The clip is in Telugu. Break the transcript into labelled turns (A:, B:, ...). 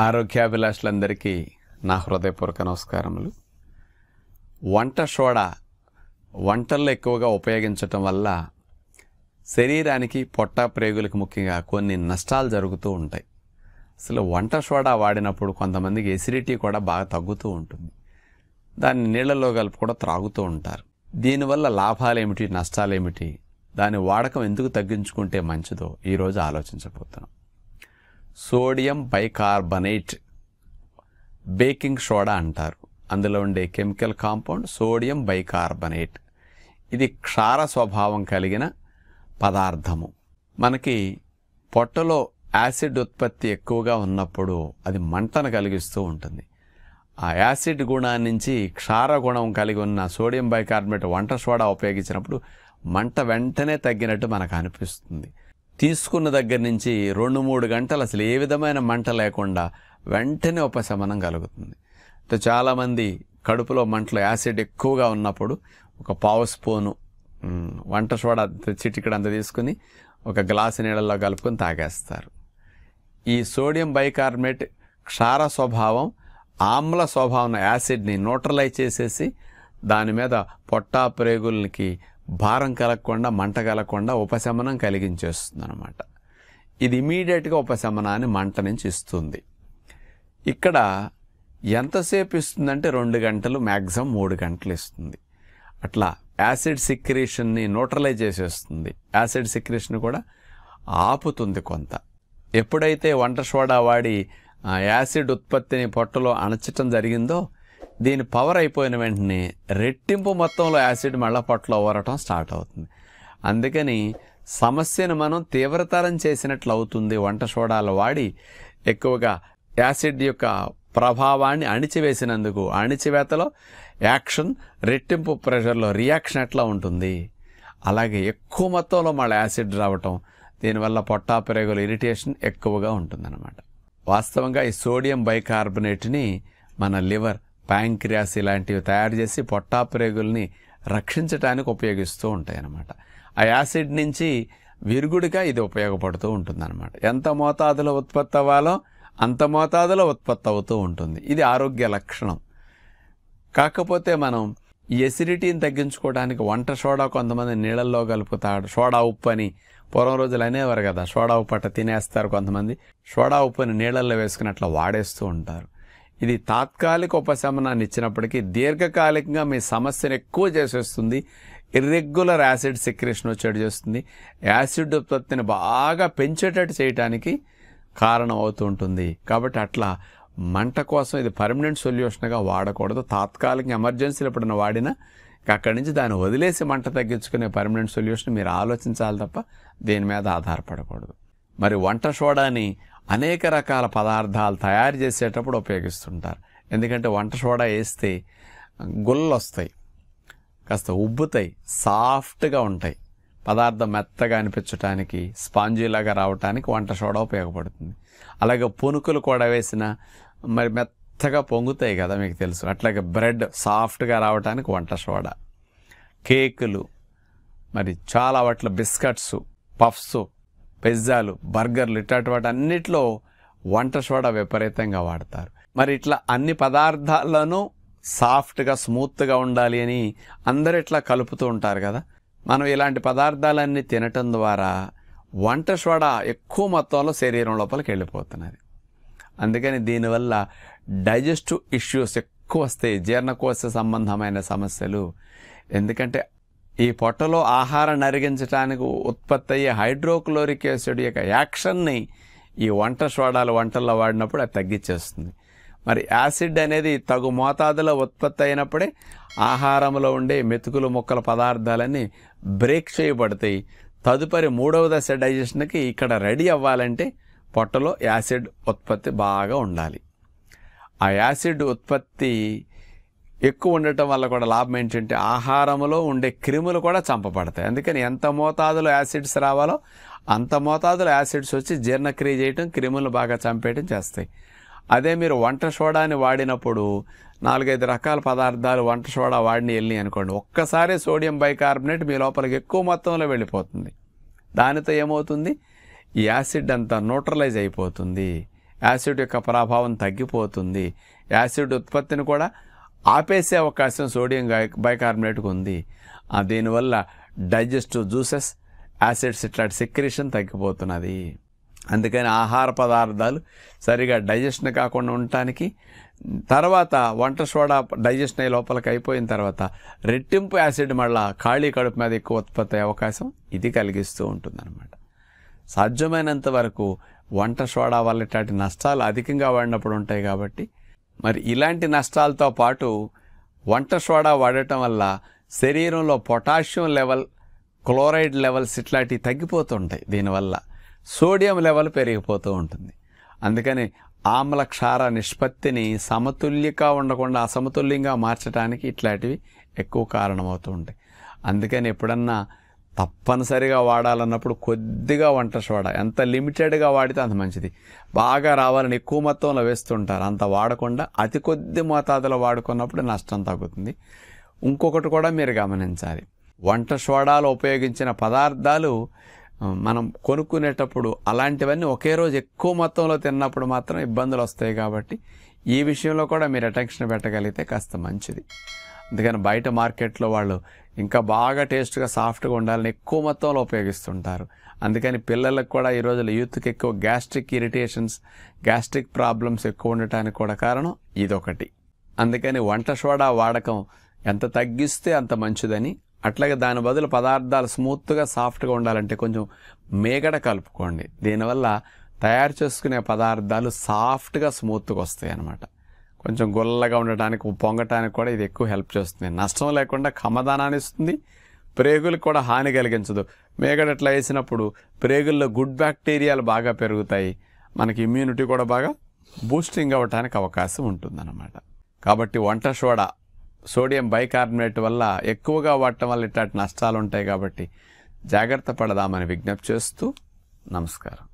A: ఆరోగ్యాభిలాషులందరికీ నా హృదయపూర్వక నమస్కారములు. వంట సోడా వంటల్లో ఎక్కువగా ఉపయోగించటం వల్ల శరీరానికి పొట్ట ప్రేగులకు ముఖ్యంగా కొన్ని నష్టాలు జరుగుతూ ఉంటాయి. అసలు వంట సోడా వాడినప్పుడు కొంతమందికి ఎసిడిటీ కూడా బాగా తగ్గుతూ ఉంటుంది. దాన్ని నీళ్ళలో కలిపి కూడా త్రాగుతూ ఉంటారు. దీనివల్ల లాభాలు ఏమిటి నష్టాలు ఏమిటి దాని వాడకం ఎందుకు తగ్గించుకుంటే మంచిదో ఈరోజు ఆలోచించబోతున్నాం. Sodium bicarbonate. బేకింగ్ సోడా అంటారు. అందులో ఉండే కెమికల్ కాంపౌండ్ సోడియం బైకార్బనేట్. ఇది క్షార స్వభావం కలిగిన పదార్థము. మనకి పొట్టలో యాసిడ్ ఉత్పత్తి ఎక్కువగా ఉన్నప్పుడు అది మంటను కలిగిస్తూ ఉంటుంది. ఆ యాసిడ్ గుణాన్ని నుంచి క్షార గుణం కలిగి ఉన్న సోడియం బైకార్బనేట్ వంట సోడా ఉపయోగించినప్పుడు మంట వెంటనే తగ్గినట్టు మనకు అనిపిస్తుంది. తీసుకున్న దగ్గర నుంచి రెండు మూడు గంటలు అసలు ఏ విధమైన మంట లేకుండా వెంటనే ఉపశమనం కలుగుతుంది. అంటే చాలామంది కడుపులో మంటలో యాసిడ్ ఎక్కువగా ఉన్నప్పుడు ఒక పావు స్పూను వంట సోడా చిటికడంత తీసుకుని ఒక గ్లాసు నీళ్ళల్లో కలుపుకొని తాగేస్తారు. ఈ సోడియం బైకార్బోనేట్ క్షార స్వభావం ఆమ్ల స్వభావం యాసిడ్ని న్యూట్రలైజ్ చేసేసి దాని మీద పొట్టా ప్రేగులకి భారం కలగకుండా మంట కలగకుండా ఉపశమనం కలిగించేస్తుంది అనమాట ఇది ఇమీడియట్గా ఉపశమనాన్ని మంట నుంచి ఇస్తుంది. ఇక్కడ ఎంతసేపు ఇస్తుందంటే రెండు గంటలు మ్యాక్సిమం మూడు గంటలు ఇస్తుంది. అట్లా యాసిడ్ సిక్రేషన్ని న్యూట్రలైజ్ చేసేస్తుంది. యాసిడ్ సిక్రేషన్ కూడా ఆపుతుంది కొంత. ఎప్పుడైతే వంట సోడా వాడి యాసిడ్ ఉత్పత్తిని పొట్టలో అణచటం జరిగిందో దీని పవర్ అయిపోయిన వెంటనే రెట్టింపు మొత్తంలో యాసిడ్ మళ్ళా పొట్టలో ఊరటం స్టార్ట్ అవుతుంది. అందుకని సమస్యను మనం తీవ్రతరం చేసినట్లు అవుతుంది. వంట సోడాలు వాడి ఎక్కువగా యాసిడ్ యొక్క ప్రభావాన్ని అణిచివేసినందుకు అణిచివేతలో యాక్షన్ రెట్టింపు ప్రెషర్లో రియాక్షన్ ఎట్లా ఉంటుంది? అలాగే ఎక్కువ మొత్తంలో మళ్ళీ యాసిడ్ రావటం దీనివల్ల పొట్టా పెరుగుల ఇరిటేషన్ ఎక్కువగా ఉంటుందన్నమాట. వాస్తవంగా ఈ సోడియం బైకార్బొనేట్ని మన లివర్ ప్యాంక్రియాస్ ఇలాంటివి తయారు చేసి పొట్టా ప్రేగుల్ని రక్షించడానికి ఉపయోగిస్తూ ఉంటాయి అన్నమాట ఆ యాసిడ్ నుంచి విరుగుడిగా ఇది ఉపయోగపడుతూ ఉంటుందన్నమాట. ఎంత మోతాదులో ఉత్పత్తి అవ్వాలో అంత మోతాదులో ఉత్పత్తి అవుతూ ఉంటుంది. ఇది ఆరోగ్య లక్షణం. కాకపోతే మనం ఈ ఎసిడిటీని తగ్గించుకోవడానికి వంట సోడా కొంతమంది నీళ్ళల్లో కలుపుతాడు సోడా ఉప్పు అని పూర్వం రోజులు అనేవారు కదా. సోడా ఉప్పు అట్ట తినేస్తారు కొంతమంది. సోడా ఉప్పుని నీళ్ళల్లో వేసుకుని అట్లా వాడేస్తూ ఉంటారు. ఇది తాత్కాలిక ఉపశమనాన్ని ఇచ్చినప్పటికీ దీర్ఘకాలికంగా మీ సమస్యను ఎక్కువ చేసేస్తుంది. ఇర్రెగ్యులర్ యాసిడ్ సెక్రేషన్ వచ్చేట్టు చేస్తుంది. యాసిడ్ ఉత్పత్తిని బాగా పెంచేటట్టు చేయటానికి కారణం అవుతూ ఉంటుంది. కాబట్టి అట్లా మంట కోసం ఇది పర్మనెంట్ సొల్యూషన్గా వాడకూడదు. తాత్కాలిక ఎమర్జెన్సీలు ఎప్పుడైనా వాడినా అక్కడి నుంచి దాన్ని వదిలేసి మంట తగ్గించుకునే పర్మనెంట్ సొల్యూషన్ మీరు ఆలోచించాలి తప్ప దేని మీద ఆధారపడకూడదు. మరి వంట సోడాని అనేక రకాల పదార్థాలు తయారు చేసేటప్పుడు ఉపయోగిస్తుంటారు. ఎందుకంటే వంట సోడా వేస్తే గుళ్ళు వస్తాయి కాస్త ఉబ్బుతాయి. సాఫ్ట్గా ఉంటాయి. పదార్థం మెత్తగా అనిపించడానికి స్పాంజీలాగా రావడానికి వంట సోడా ఉపయోగపడుతుంది. అలాగే పునుకులు కూడా వేసిన మరి మెత్తగా పొంగుతాయి కదా మీకు తెలుసు. అట్లాగే బ్రెడ్ సాఫ్ట్గా రావడానికి వంట సోడా. కేకులు మరి చాలా వాటిలో బిస్కెట్స్ పఫ్స్ పిజ్జాలు బర్గర్లు ఇట్లాంటి వాటి అన్నిట్లో వంట సోడా విపరీతంగా వాడతారు. మరి ఇట్లా అన్ని పదార్థాలను సాఫ్ట్గా స్మూత్గా ఉండాలి అని అందరు ఇట్లా కలుపుతూ ఉంటారు కదా. మనం ఇలాంటి పదార్థాలన్నీ తినటం ద్వారా వంట సోడా ఎక్కువ మొత్తంలో శరీరం లోపలికి వెళ్ళిపోతున్నది. అందుకని దీనివల్ల డైజెస్టివ్ ఇష్యూస్ ఎక్కువ వస్తాయి జీర్ణకోశ సంబంధమైన సమస్యలు. ఎందుకంటే ఈ పొట్టలో ఆహారాన్ని అరిగించడానికి ఉత్పత్తి అయ్యే హైడ్రోక్లోరిక్ యాసిడ్ యొక్క యాక్షన్ని ఈ వంట సోడాలు వంటల్లో వాడినప్పుడు అది తగ్గించేస్తుంది. మరి యాసిడ్ అనేది తగు మోతాదులో ఉత్పత్తి అయినప్పుడే ఆహారంలో ఉండే మెతుకులు ముక్కల పదార్థాలన్నీ బ్రేక్ చేయబడతాయి. తదుపరి మూడవ దశ డైజెషన్కి ఇక్కడ రెడీ అవ్వాలంటే పొట్టలో యాసిడ్ ఉత్పత్తి బాగా ఉండాలి. ఆ యాసిడ్ ఉత్పత్తి ఎక్కువ ఉండటం వల్ల కూడా లాభం ఏంటంటే ఆహారంలో ఉండే క్రిములు కూడా చంపబడతాయి. అందుకని ఎంత మోతాదులో యాసిడ్స్ రావాలో అంత మోతాదులో యాసిడ్స్ వచ్చి జీర్ణక్రియ చేయటం క్రిములు బాగా చంపేయటం చేస్తాయి. అదే మీరు వంట సోడాని వాడినప్పుడు నాలుగైదు రకాల పదార్థాలు వంట సోడా వాడిని వెళ్ళి అనుకోండి ఒక్కసారి సోడియం బైకార్బోనేట్ మీ లోపలికి ఎక్కువ మొత్తంలో వెళ్ళిపోతుంది. దానితో ఏమవుతుంది? ఈ యాసిడ్ అంతా న్యూట్రలైజ్ అయిపోతుంది. యాసిడ్ యొక్క ప్రభావం తగ్గిపోతుంది. యాసిడ్ ఉత్పత్తిని కూడా ఆపేసే అవకాశం సోడియం బైకార్బోనేట్కు ఉంది. దీనివల్ల డైజెస్టివ్ జ్యూసెస్ యాసిడ్స్ ఇట్లాంటి సెక్రేషన్ తగ్గిపోతున్నది. అందుకని ఆహార పదార్థాలు సరిగా డైజెషన్ కాకుండా ఉండటానికి తర్వాత వంట సోడా డైజెషన్ అయ్యే లోపలికి అయిపోయిన తర్వాత రెట్టింపు యాసిడ్ మళ్ళా ఖాళీ కడుపు మీద ఎక్కువ ఉత్పత్తి అయ్యే అవకాశం ఇది కలిగిస్తూ ఉంటుందన్నమాట. సాధ్యమైనంత వరకు వంట సోడా వల్ల ఇట్లాంటి నష్టాలు అధికంగా వాడినప్పుడు ఉంటాయి కాబట్టి మరి ఇలాంటి నష్టాలతో పాటు వంట సోడా వాడటం వల్ల శరీరంలో పొటాషియం లెవెల్ క్లోరైడ్ లెవెల్స్ ఇట్లాంటివి తగ్గిపోతుంటాయి. దీనివల్ల సోడియం లెవెల్ పెరిగిపోతూ ఉంటుంది. అందుకని ఆమ్ల క్షార నిష్పత్తిని సమతుల్యగా ఉండకుండా అసమతుల్యంగా మార్చడానికి ఇట్లాంటివి ఎక్కువ కారణమవుతూ ఉంటాయి. అందుకని ఎప్పుడన్నా తప్పనిసరిగా వాడాలన్నప్పుడు కొద్దిగా వంట సోడా. ఎంత లిమిటెడ్గా వాడితే అంత మంచిది. బాగా రావాలని ఎక్కువ మొత్తంలో వేస్తుంటారు. అంత వాడకుండా అతి కొద్ది మోతాదులో వాడుకున్నప్పుడు నష్టం తగ్గుతుంది. ఇంకొకటి కూడా మీరు గమనించాలి. వంట సోడాలో ఉపయోగించిన పదార్థాలు మనం కొనుక్కునేటప్పుడు అలాంటివన్నీ ఒకే రోజు ఎక్కువ మొత్తంలో తిన్నప్పుడు మాత్రం ఇబ్బందులు వస్తాయి కాబట్టి ఈ విషయంలో కూడా మీరు అటెన్షన్ పెట్టగలిగితే కాస్త మంచిది. అందుకని బయట మార్కెట్లో వాళ్ళు ఇంకా బాగా టేస్ట్గా సాఫ్ట్గా ఉండాలని ఎక్కువ మొత్తంలో ఉపయోగిస్తుంటారు. అందుకని పిల్లలకు కూడా ఈ రోజుల్లో యూత్కి ఎక్కువ గ్యాస్ట్రిక్ ఇరిటేషన్స్ గ్యాస్ట్రిక్ ప్రాబ్లమ్స్ ఎక్కువ ఉండటానికి కూడా కారణం ఇదొకటి. అందుకని వంట సోడా వాడకం ఎంత తగ్గిస్తే అంత మంచిదని అట్లాగే దాని బదులు పదార్థాలు స్మూత్గా సాఫ్ట్గా ఉండాలంటే కొంచెం మేగడ కలుపుకోండి. దీనివల్ల తయారు చేసుకునే పదార్థాలు సాఫ్ట్గా స్మూత్గా వస్తాయి అన్నమాట కొంచెం గుల్లగా ఉండటానికి పొంగటానికి కూడా ఇది ఎక్కువ హెల్ప్ చేస్తుంది. నష్టం లేకుండా కమదానాన్ని ఇస్తుంది. ప్రేగులకు కూడా హాని కలిగించదు. మేగడ ఇట్లా వేసినప్పుడు ప్రేగుల్లో గుడ్ బ్యాక్టీరియాలు బాగా పెరుగుతాయి. మనకి ఇమ్యూనిటీ కూడా బాగా బూస్టింగ్ అవ్వటానికి అవకాశం ఉంటుందన్నమాట. కాబట్టి వంట సోడా సోడియం బైకార్బోనేట్ వల్ల ఎక్కువగా వాడటం వల్ల ఇట్లాంటి నష్టాలు ఉంటాయి కాబట్టి జాగ్రత్త పడదామని విజ్ఞప్తి చేస్తూ నమస్కారం.